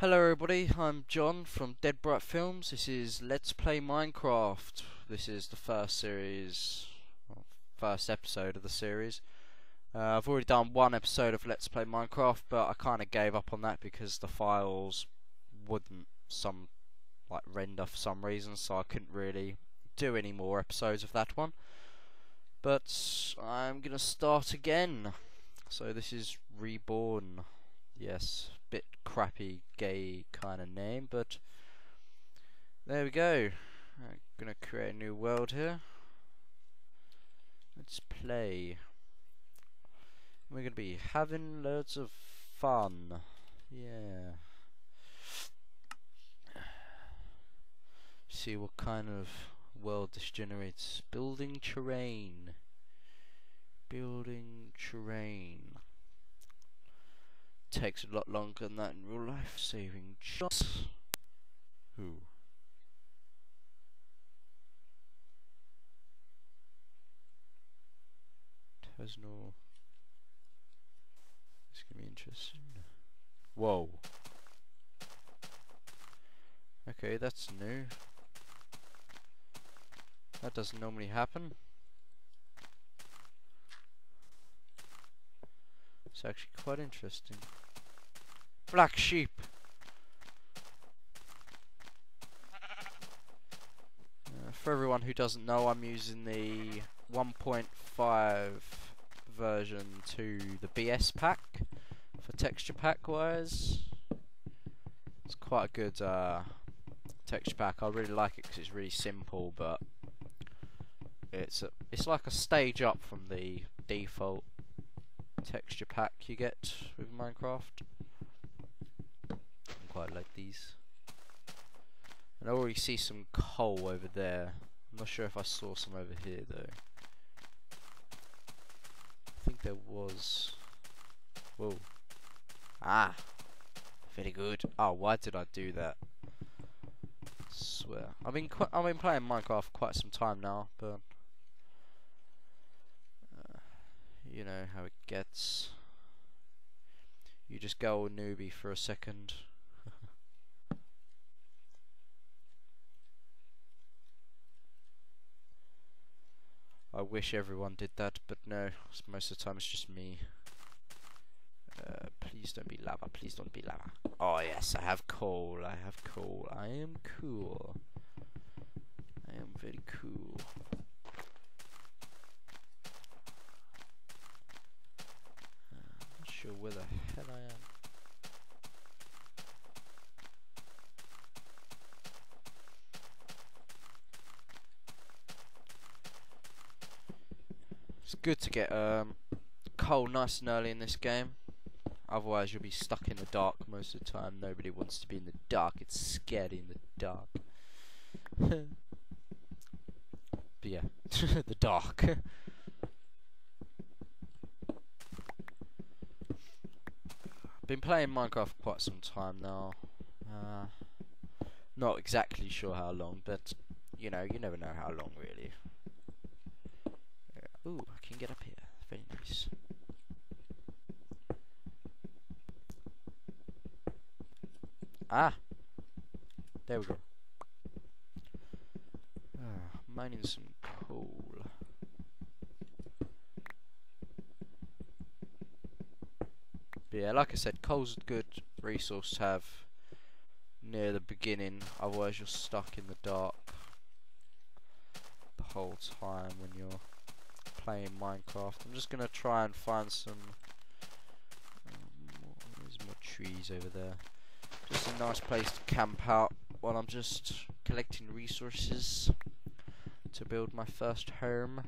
Hello everybody, I'm John from Deadbrite Films. This is Let's Play Minecraft. This is the first series, first episode of the series. Uh, I've already done one episode of Let's Play Minecraft, but I kind of gave up on that because the files wouldn't some like render for some reason, so I couldn't really do any more episodes of that one. But I'm gonna start again. So this is Reborn. Yes, bit crappy gay kind of name, but there we go. I'm gonna create a new world here. Let's play. We're gonna be having loads of fun. Yeah. See what kind of world this generates. Building terrain. Building terrain takes a lot longer than that in real life. Saving jobs. Who? Tesno. This gonna be interesting. Whoa. Okay, that's new. That doesn't normally happen. It's actually quite interesting. Black sheep. Uh, for everyone who doesn't know, I'm using the 1.5 version to the BS pack for texture pack wise. It's quite a good uh, texture pack. I really like it because it's really simple, but it's a, it's like a stage up from the default texture pack you get with Minecraft. Quite like these. And I already see some coal over there. I'm not sure if I saw some over here though. I think there was. Whoa. Ah! Very good. Oh, why did I do that? I swear. I've been I've been playing Minecraft for quite some time now, but you know how it gets. You just go all newbie for a second. I wish everyone did that, but no, most of the time it's just me. Uh, please don't be lava, please don't be lava. Oh yes, I have coal, I have coal. I am cool. I am very cool. Not sure where the hell I am. It's good to get um, coal nice and early in this game. Otherwise you'll be stuck in the dark most of the time. Nobody wants to be in the dark. It's scary in the dark. but yeah, the dark. Been playing Minecraft for quite some time now. Uh, not exactly sure how long, but you know, you never know how long really. Ooh, I can get up here. Very nice. Ah! There we go. Ah, mining some coal. But yeah, like I said, coal's a good resource to have near the beginning, otherwise you're stuck in the dark the whole time when you're playing Minecraft. I'm just gonna try and find some um, there's more trees over there. Just a nice place to camp out while I'm just collecting resources to build my first home.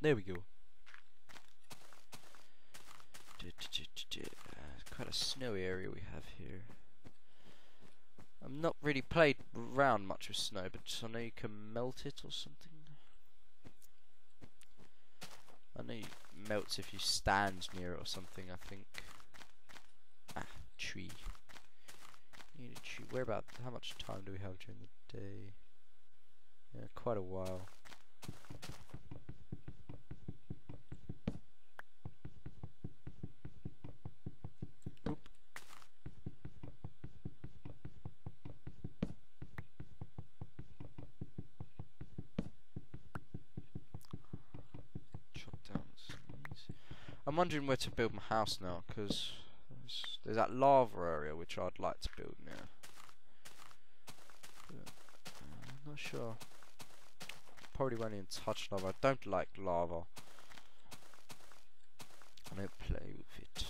There we go. Quite a snowy area we have here. I've not really played around much with snow, but I know you can melt it or something. I know it melts if you stand near it or something, I think. Ah, tree. Need a tree. Where about, how much time do we have during the day? Yeah, quite a while. I'm wondering where to build my house now, because there's, that lava area which I'd like to build now. I'm not sure. Probably won't even touch lava. I don't like lava. I don't play with it.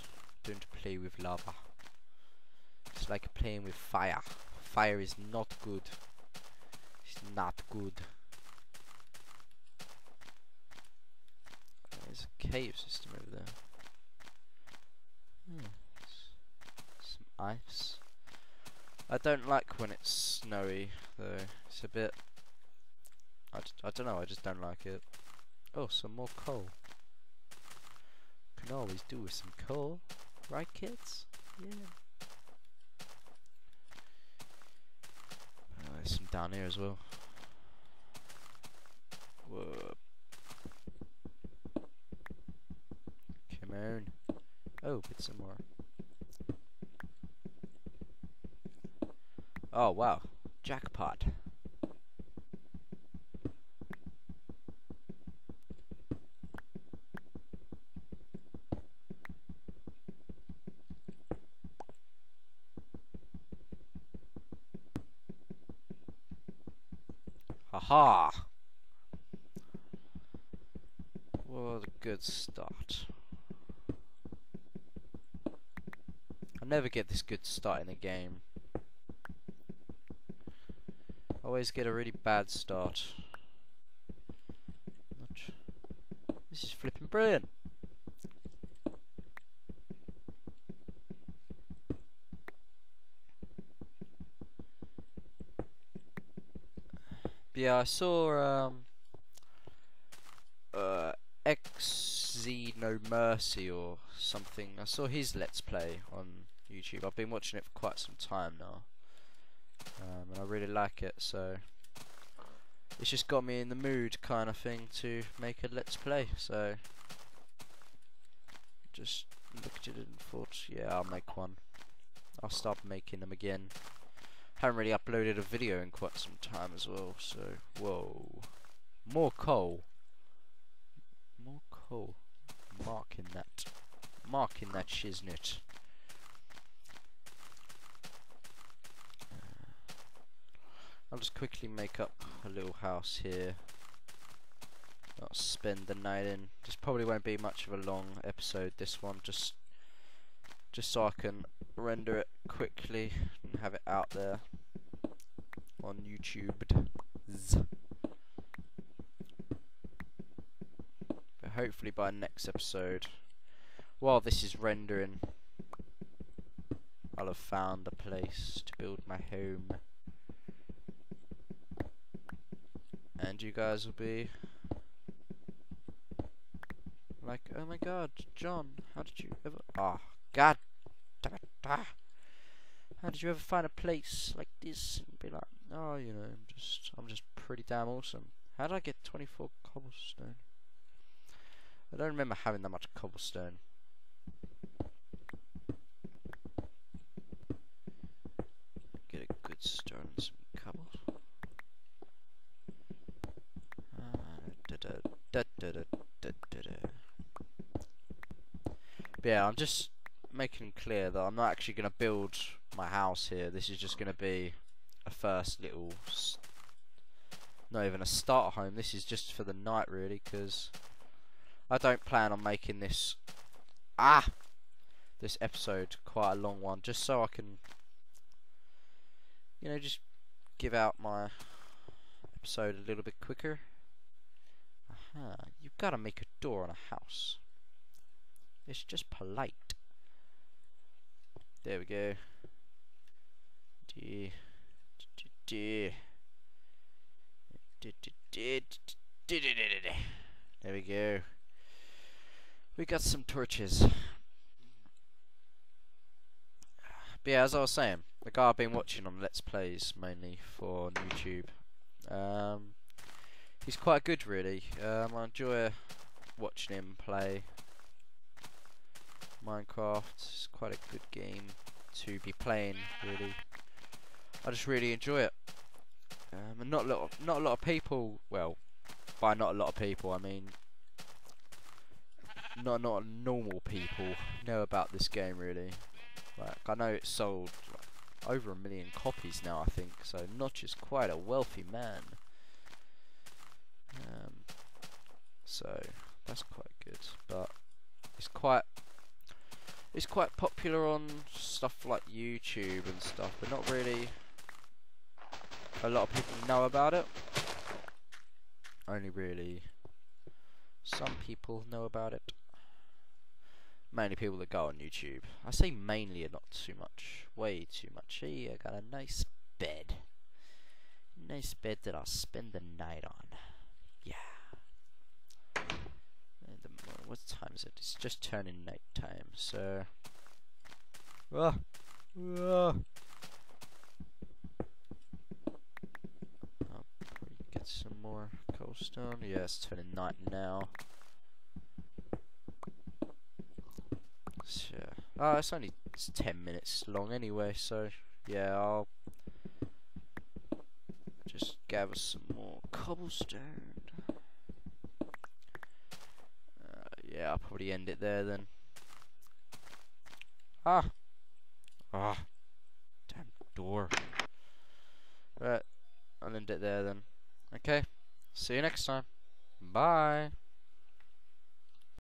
Don't play with lava. It's like playing with fire. Fire is not good. It's not good. There's a cave system over there. Hmm. Some ice. I don't like when it's snowy though. It's a bit. I, I don't know. I just don't like it. Oh, some more coal. Can always do with some coal, right, kids? Yeah. Oh, there's some down here as well. Whoa. Oh, bit some more. Oh, wow. Jackpot. Haha! What a good start. I never get this good start in a game. Always get a really bad start. This is flipping brilliant. yeah, I saw um, uh, XZ No Mercy or something. I saw his Let's Play on YouTube. I've been watching it for quite some time now, um, and I really like it. So it's just got me in the mood, kind of thing, to make a Let's Play. So just looked at it and thought, yeah, I'll make one. I'll start making them again. Haven't really uploaded a video in quite some time as well, so whoa. More coal. More coal. Marking that. Marking that shiznit. I'll just quickly make up a little house here. I'll spend the night in. This probably won't be much of a long episode, this one, just just so I can render it quickly and have it out there on YouTube. But hopefully by next episode, while this is rendering, I'll have found a place to build my home. And you guys will be like, oh my god, John, how did you ever... Ah, oh, god damn it, ah. How did you ever find a place like this and be like, oh, you know, I'm just, I'm just pretty damn awesome. How did I get 24 cobblestone? I don't remember having that much cobblestone. Get a good start on some cobbles. Yeah, I'm just making clear that I'm not actually going to build my house here. This is just going to be a first little, not even a start home. This is just for the night really, because I don't plan on making this, ah, this episode quite a long one, just so I can, you know, just give out my episode a little bit quicker. Aha, you've got to make a door on a house. It's just polite. There we go. There we go. We got some torches. But yeah, as I was saying, the guy I've been watching on Let's Plays mainly for YouTube, um, he's quite good really. Um, I enjoy watching him play. Minecraft. It's quite a good game to be playing, really. I just really enjoy it. Um, and not a lot, of, not a lot of people. Well, by not a lot of people, I mean not not normal people know about this game really. Like I know it's sold over a million copies now, I think. So Notch is quite a wealthy man. Um, so that's quite good, but it's quite it's quite popular on stuff like YouTube and stuff, but not really a lot of people know about it. Only really some people know about it. Mainly people that go on YouTube. I say mainly and not too much. Way too much. Hey, I got a nice bed. Nice bed that I'll spend the night on. Yeah. What time is it? It's just turning night time, so... Ah. Ah. I'll get some more cobblestone. Yeah, it's turning night now. So, oh, it's only it's 10 minutes long anyway, so yeah, I'll just gather some more cobblestone. Uh, yeah, I'll probably end it there then. Ah! Ah! Damn door. Right, I'll end it there then. Okay, see you next time. Bye!